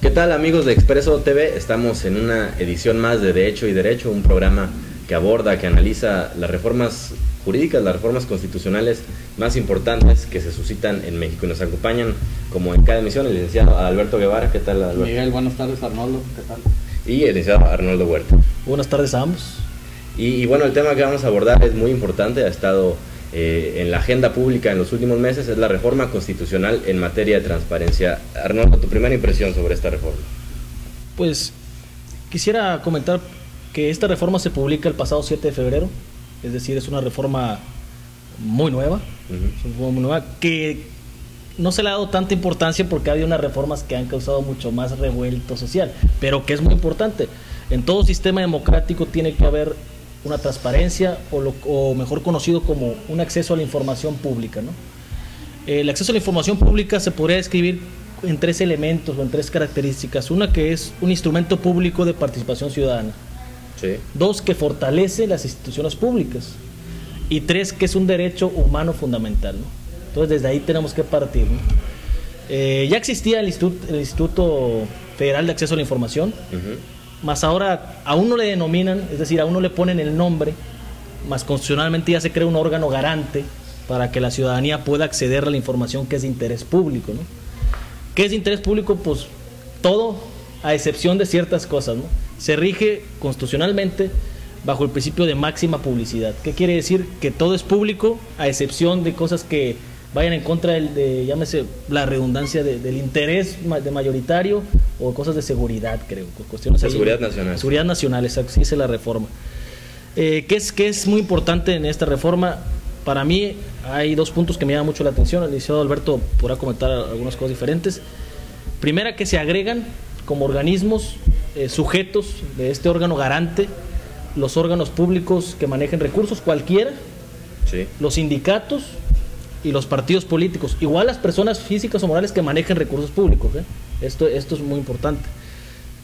¿Qué tal amigos de Expreso TV? Estamos en una edición más de Derecho y Derecho, un programa que aborda, que analiza las reformas jurídicas, las reformas constitucionales más importantes que se suscitan en México. Y nos acompañan, como en cada emisión, el licenciado Alberto Guevara. ¿Qué tal, Alberto? Miguel, buenas tardes, Arnoldo. ¿Qué tal? Y el licenciado Arnoldo Huerta. Buenas tardes a ambos. Y, y bueno, el tema que vamos a abordar es muy importante, ha estado eh, en la agenda pública en los últimos meses, es la reforma constitucional en materia de transparencia. Arnoldo, tu primera impresión sobre esta reforma. Pues quisiera comentar que esta reforma se publica el pasado 7 de febrero, es decir, es una reforma muy nueva, es una reforma muy nueva que no se le ha dado tanta importancia porque ha habido unas reformas que han causado mucho más revuelto social, pero que es muy importante. En todo sistema democrático tiene que haber una transparencia o, lo- o mejor conocido como un acceso a la información pública. ¿no? El acceso a la información pública se podría describir en tres elementos o en tres características. Una que es un instrumento público de participación ciudadana. Sí. Dos, que fortalece las instituciones públicas. Y tres, que es un derecho humano fundamental. ¿no? Entonces, desde ahí tenemos que partir. ¿no? Eh, ya existía el Instituto, el Instituto Federal de Acceso a la Información. Más ahora aún no le denominan, es decir, aún no le ponen el nombre, más constitucionalmente ya se crea un órgano garante para que la ciudadanía pueda acceder a la información que es de interés público. ¿no? ¿Qué es de interés público? Pues todo, a excepción de ciertas cosas. ¿no? Se rige constitucionalmente bajo el principio de máxima publicidad. ¿Qué quiere decir? Que todo es público, a excepción de cosas que vayan en contra del, de, llámese, la redundancia de- del interés de mayoritario o cosas de seguridad, creo. Cuestiones De ahí- seguridad nacional. Seguridad nacional, exacto, sí, es la reforma. Eh, ¿qué, es, ¿Qué es muy importante en esta reforma? Para mí hay dos puntos que me llaman mucho la atención. El licenciado Alberto podrá comentar algunas cosas diferentes. Primera, que se agregan como organismos eh, sujetos de este órgano garante los órganos públicos que manejen recursos, cualquiera, Sí. los sindicatos y los partidos políticos, igual las personas físicas o morales que manejen recursos públicos. ¿eh? Esto, esto es muy importante.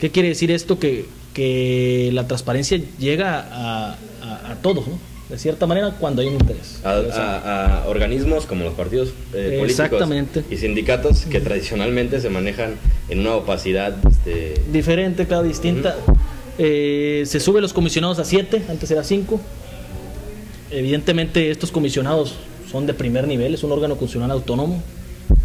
¿Qué quiere decir esto? Que, que la transparencia llega a, a- a todos, ¿no? de cierta manera, cuando hay un interés. A, a- a organismos como los partidos eh, políticos y sindicatos que tradicionalmente se manejan en una opacidad este, Diferente, cada distinta. Eh, se sube los comisionados a 7, antes era 5. Evidentemente estos comisionados son de primer nivel, es un órgano constitucional autónomo,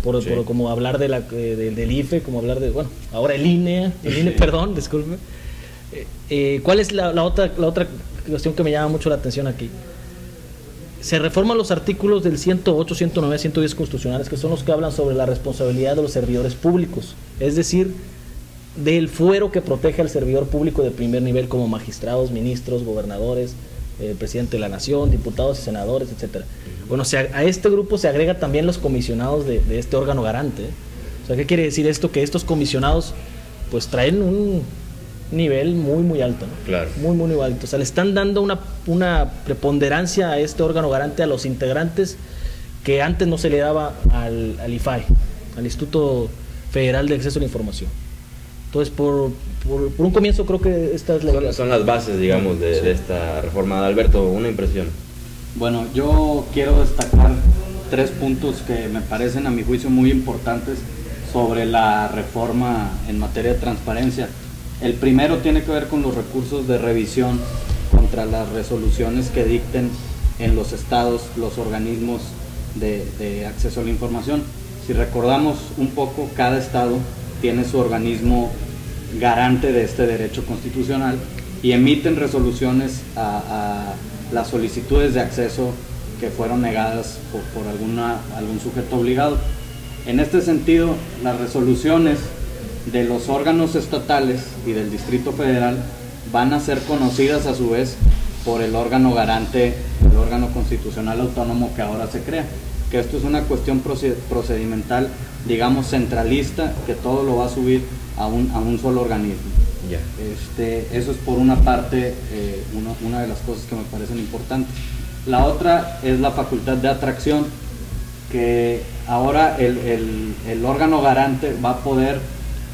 por, Sí. por como hablar de la, eh, del- del IFE, como hablar de, bueno, ahora el INE, el INE, perdón, disculpe. Eh, eh, ¿Cuál es la, la otra, la otra cuestión que me llama mucho la atención aquí? Se reforman los artículos del 108, 109, 110 constitucionales, que son los que hablan sobre la responsabilidad de los servidores públicos, es decir, del fuero que protege al servidor público de primer nivel como magistrados, ministros, gobernadores, eh, presidente de la nación, diputados y senadores, etcétera. Bueno, se a este grupo se agrega también los comisionados de, de este órgano garante. O sea, ¿qué quiere decir esto? Que estos comisionados pues traen un nivel muy, muy alto. ¿no? Claro. Muy, muy, muy alto. O sea, le están dando una, una preponderancia a este órgano garante a los integrantes que antes no se le daba al, al IFAI, al Instituto Federal de Acceso a la Información. Entonces, por, por, por un comienzo creo que esta es la son, son las bases, digamos, de, de esta reforma. Alberto, una impresión. Bueno, yo quiero destacar tres puntos que me parecen a mi juicio muy importantes sobre la reforma en materia de transparencia. El primero tiene que ver con los recursos de revisión contra las resoluciones que dicten en los estados los organismos de, de acceso a la información. Si recordamos un poco, cada estado tiene su organismo garante de este derecho constitucional y emiten resoluciones a, las solicitudes de acceso que fueron negadas por, por algún sujeto obligado. En este sentido, las resoluciones de los órganos estatales y del Distrito Federal van a ser conocidas a su vez por el órgano garante, el órgano constitucional autónomo que ahora se crea. Que esto es una cuestión proce- procedimental, digamos, centralista, que todo lo va a subir a un, a un solo organismo. Este, eso es por una parte eh, una, una de las cosas que me parecen importantes. La otra es la facultad de atracción, que ahora el, el- el órgano garante va a poder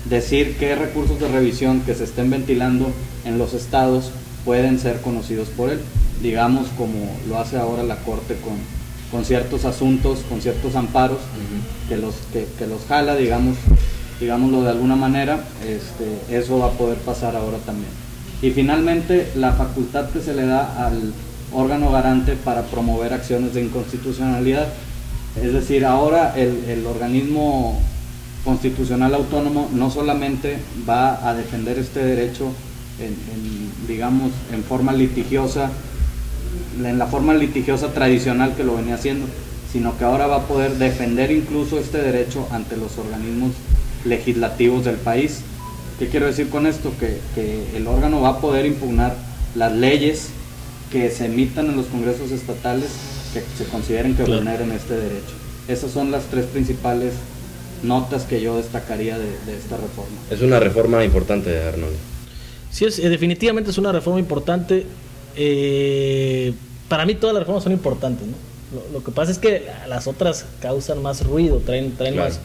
decir qué recursos de revisión que se estén ventilando en los estados pueden ser conocidos por él. digamos, como lo hace ahora la Corte con, con ciertos asuntos, con ciertos amparos, que, los, que, los jala, digamos, digámoslo de alguna manera, este, eso va a poder pasar ahora también. Y finalmente, la facultad que se le da al órgano garante para promover acciones de inconstitucionalidad. Es decir, ahora el, el organismo constitucional autónomo no solamente va a defender este derecho en, digamos, en forma litigiosa, en la forma litigiosa tradicional que lo venía haciendo, sino que ahora va a poder defender incluso este derecho ante los organismos legislativos del país. ¿Qué quiero decir con esto? Que, que el órgano va a poder impugnar las leyes que se emitan en los congresos estatales que se consideren que vulneren este derecho. Esas son las tres principales notas que yo destacaría de, esta reforma. Es una reforma importante, Arnold. Sí, es, eh, definitivamente es una reforma importante. Eh, para mí todas las reformas son importantes, ¿no? Lo, que pasa es que las otras causan más ruido, traen, traen más.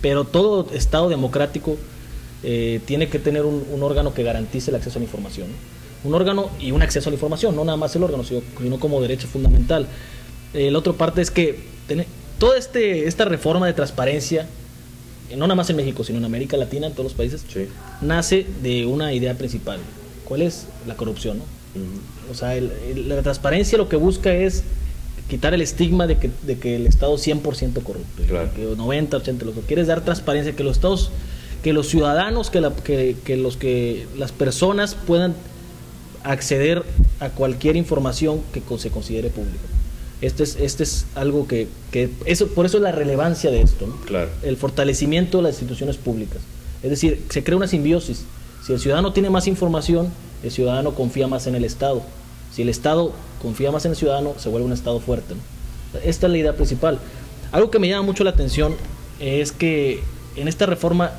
Pero todo Estado democrático eh, tiene que tener un, un, órgano que garantice el acceso a la información. Un órgano y un acceso a la información, no nada más el órgano, sino, como derecho fundamental. la otra parte es que toda este, esta reforma de transparencia no nada más en México, sino en América Latina, en todos los países, nace de una idea principal. ¿Cuál es? La corrupción. ¿no? O sea, la transparencia lo que busca es quitar el estigma de que, de que el Estado es 100% corrupto. Claro. Que 90, 80, lo que quiere es dar transparencia, que los Estados, que los ciudadanos, que, la, que, que, los que las personas puedan acceder a cualquier información que se considere pública. Este es, este es algo que, eso, por eso es la relevancia de esto, claro. el fortalecimiento de las instituciones públicas. Es decir, se crea una simbiosis. Si el ciudadano tiene más información, el ciudadano confía más en el Estado. Si el Estado confía más en el ciudadano, se vuelve un Estado fuerte. Esta es la idea principal. Algo que me llama mucho la atención es que en esta reforma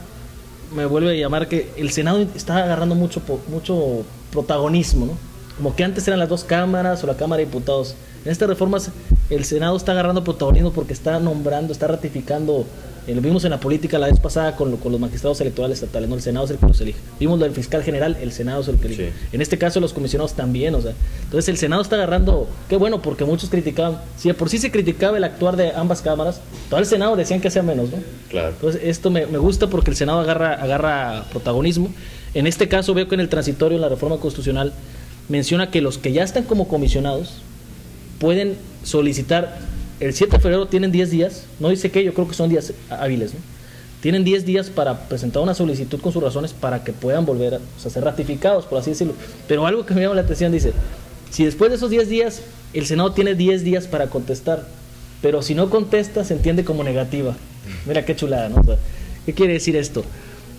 me vuelve a llamar que el Senado está agarrando mucho, mucho protagonismo. Como que antes eran las dos cámaras o la Cámara de Diputados. En estas reformas el Senado está agarrando protagonismo porque está nombrando, está ratificando, eh, lo vimos en la política la vez pasada con, los magistrados electorales estatales, ¿no? el Senado es el que los elige. Vimos lo del fiscal general, el Senado es el que elige. En este caso los comisionados también, o sea, entonces el Senado está agarrando, qué bueno, porque muchos criticaban, si por sí se criticaba el actuar de ambas cámaras, todo el Senado decían que hacía menos, ¿no? Claro. Entonces esto me, me gusta porque el Senado agarra, agarra protagonismo. En este caso veo que en el transitorio, en la reforma constitucional, menciona que los que ya están como comisionados, pueden solicitar, el 7 de febrero tienen 10 días, no dice que yo creo que son días hábiles. Tienen 10 días para presentar una solicitud con sus razones para que puedan volver a ser ratificados, por así decirlo. Pero algo que me llama la atención dice, si después de esos 10 días el Senado tiene 10 días para contestar, pero si no contesta se entiende como negativa. Mira qué chulada, ¿no? ¿Qué quiere decir esto?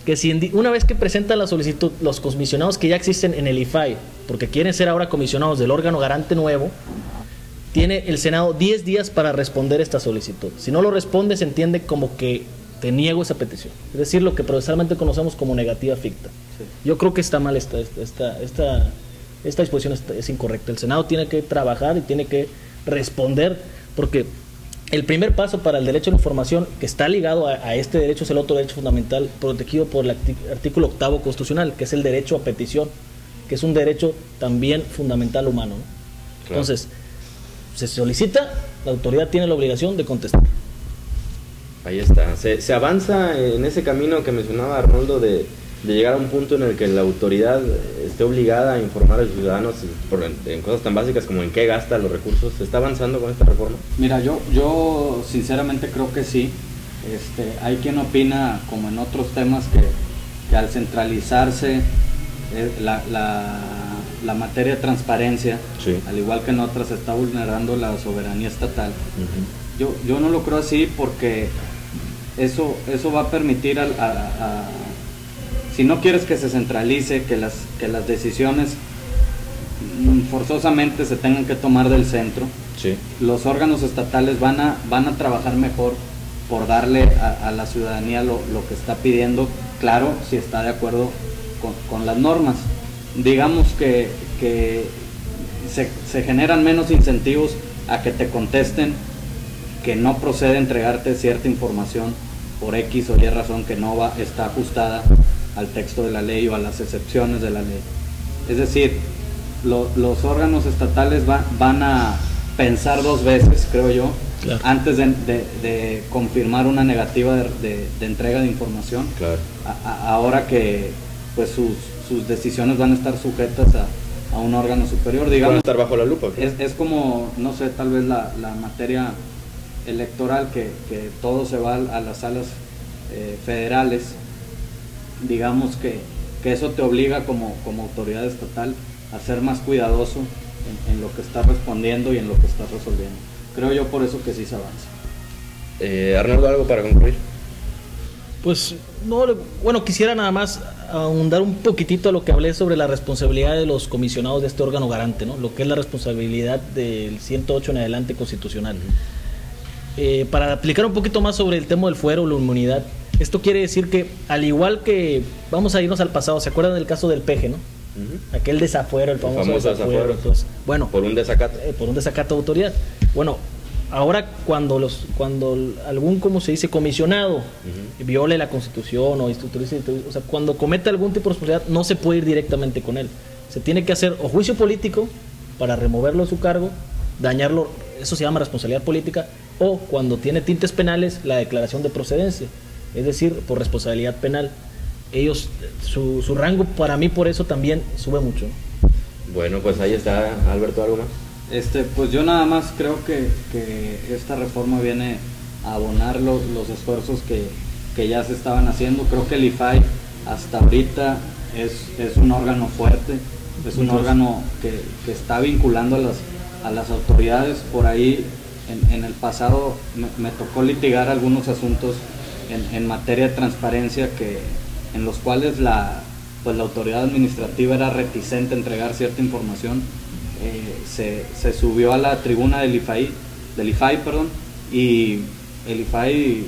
Que si una vez que presentan la solicitud, los comisionados que ya existen en el IFAI, porque quieren ser ahora comisionados del órgano garante nuevo, tiene el Senado 10 días para responder esta solicitud. Si no lo responde, se entiende como que te niego esa petición. Es decir, lo que procesalmente conocemos como negativa ficta. Yo creo que está mal esta, esta, esta, esta disposición, es, incorrecta. El Senado tiene que trabajar y tiene que responder, porque el primer paso para el derecho a la información, que está ligado a, este derecho, es el otro derecho fundamental protegido por el artículo octavo constitucional, que es el derecho a petición, que es un derecho también fundamental humano. Entonces, se solicita, la autoridad tiene la obligación de contestar. Ahí está. Se, avanza en ese camino que mencionaba Arnoldo de, llegar a un punto en el que la autoridad esté obligada a informar a los ciudadanos en, cosas tan básicas como en qué gasta los recursos. ¿Se está avanzando con esta reforma? Mira, yo, yo sinceramente creo que sí. Este, hay quien opina, como en otros temas, que, al centralizarse eh, la la materia de transparencia, al igual que en otras, está vulnerando la soberanía estatal. yo, yo no lo creo así porque eso, eso va a permitir a, si no quieres que se centralice, que las, que las decisiones forzosamente se tengan que tomar del centro, los órganos estatales van a, van a trabajar mejor por darle a, la ciudadanía lo, que está pidiendo, claro, si está de acuerdo con, con las normas digamos que, se, generan menos incentivos a que te contesten que no procede entregarte cierta información por X o Y razón que no va, está ajustada al texto de la ley o a las excepciones de la ley. Es decir, los órganos estatales van a pensar dos veces, creo yo, antes de, confirmar una negativa de, entrega de información. ahora que pues sus, decisiones van a estar sujetas a, un órgano superior, digamos. estar bajo la lupa. Es, como, no sé, tal vez la, materia electoral que, todo se va a, las salas eh, federales, digamos que, eso te obliga como, como autoridad estatal a ser más cuidadoso en, lo que está respondiendo y en lo que está resolviendo. Creo yo por eso que sí se avanza. Eh, Arnaldo, ¿algo para concluir? Pues no, bueno, quisiera nada más ahondar un poquitito a lo que hablé sobre la responsabilidad de los comisionados de este órgano garante, ¿no? lo que es la responsabilidad del 108 en adelante constitucional. Eh, para aplicar un poquito más sobre el tema del fuero, la inmunidad, esto quiere decir que al igual que, vamos a irnos al pasado, ¿se acuerdan del caso del peje, no? Aquel desafuero, el famoso, desafuero. bueno, por un desacato. Eh, por un desacato de autoridad. Bueno, ahora cuando los cuando algún, como se dice, comisionado viole la constitución o o sea, cuando comete algún tipo de responsabilidad, no se puede ir directamente con él. Se tiene que hacer o juicio político para removerlo de su cargo, dañarlo, eso se llama responsabilidad política, o cuando tiene tintes penales, la declaración de procedencia, es decir, por responsabilidad penal ellos, su, su rango para mí por eso también sube mucho. Bueno, pues ahí está, Alberto, ¿algo más? Este, pues yo nada más creo que, esta reforma viene a abonar los, esfuerzos que, ya se estaban haciendo. Creo que el IFAI hasta ahorita es, un órgano fuerte, es un órgano que, está vinculando a las, a las autoridades. Por ahí en, el pasado me, tocó litigar algunos asuntos en, en materia de transparencia que, en los cuales la, pues la autoridad administrativa era reticente a entregar cierta información, eh, se, subió a la tribuna del IFAI, del IFAI perdón, y el IFAI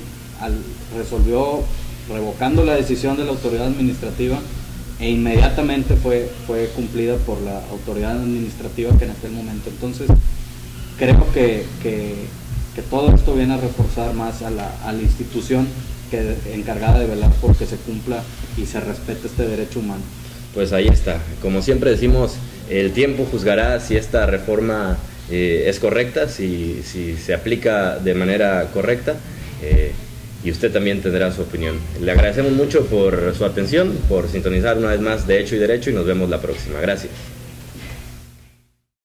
resolvió revocando la decisión de la autoridad administrativa e inmediatamente fue, fue cumplida por la autoridad administrativa que en aquel momento. Entonces, creo que, todo esto viene a reforzar más a la, a la institución que encargada de velar por que se cumpla y se respete este derecho humano. Pues ahí está. Como siempre decimos, el tiempo juzgará si esta reforma eh, es correcta, si, se aplica de manera correcta. Eh, y usted también tendrá su opinión. Le agradecemos mucho por su atención, por sintonizar una vez más de Hecho y Derecho y nos vemos la próxima. Gracias.